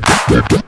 back, back, back.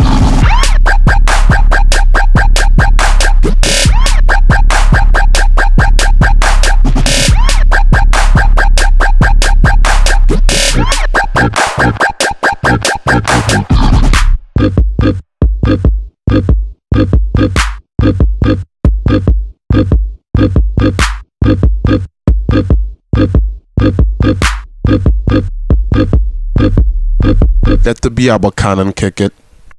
Let the Biaba Cannon kick it.